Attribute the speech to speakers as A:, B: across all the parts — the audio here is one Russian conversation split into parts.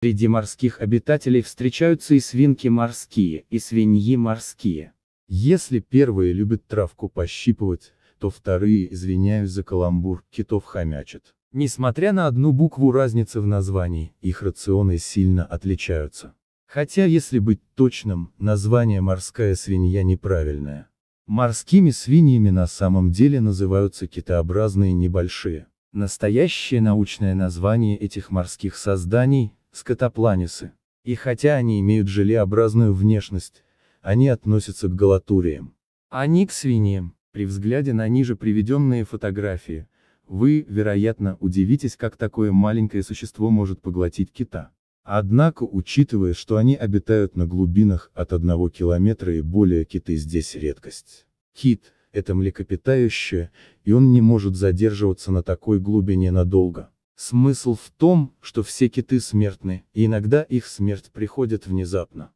A: Среди морских обитателей встречаются и свинки морские, и свиньи морские.
B: Если первые любят травку пощипывать, то вторые, извиняюсь за каламбур, китов хомячат. Несмотря на одну букву разницы в названии, их рационы сильно отличаются. Хотя если быть точным, название морская свинья неправильное. Морскими свиньями на самом деле называются китообразные небольшие. Настоящее научное название этих морских созданий – скотопланисы. И хотя они имеют желеобразную внешность, они относятся к галатуриям. Они к свиньям. При взгляде на ниже приведенные фотографии, вы, вероятно, удивитесь, как такое маленькое существо может поглотить кита. Однако, учитывая, что они обитают на глубинах от 1 километра и более, киты здесь редкость. Кит – это млекопитающее, и он не может задерживаться на такой глубине надолго. Смысл в том, что все киты смертны, и иногда их смерть приходит внезапно.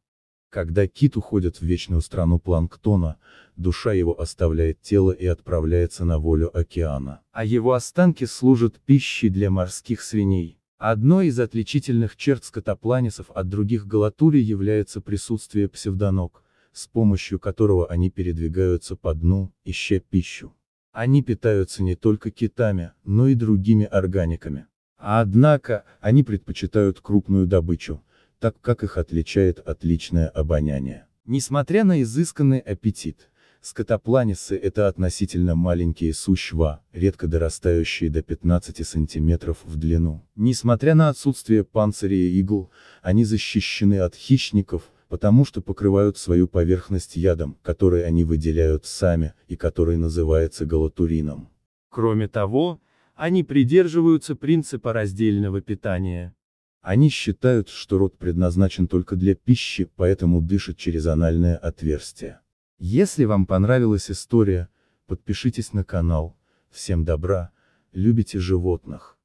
B: Когда кит уходит в вечную страну планктона, душа его оставляет тело и отправляется на волю океана. А его останки служат пищей для морских свиней. Одной из отличительных черт скотопланисов от других галатурий является присутствие псевдоног, с помощью которого они передвигаются по дну, ища пищу. Они питаются не только китами, но и другими органиками. Однако, они предпочитают крупную добычу, так как их отличает отличное обоняние. Несмотря на изысканный аппетит, скотопланисы это относительно маленькие существа, редко дорастающие до 15 сантиметров в длину. Несмотря на отсутствие панциря и игл, они защищены от хищников, потому что покрывают свою поверхность ядом, который они выделяют сами, и который называется галатурином. Кроме того, они придерживаются принципа раздельного питания. Они считают, что рот предназначен только для пищи, поэтому дышат через анальное отверстие. Если вам понравилась история, подпишитесь на канал. Всем добра, любите животных.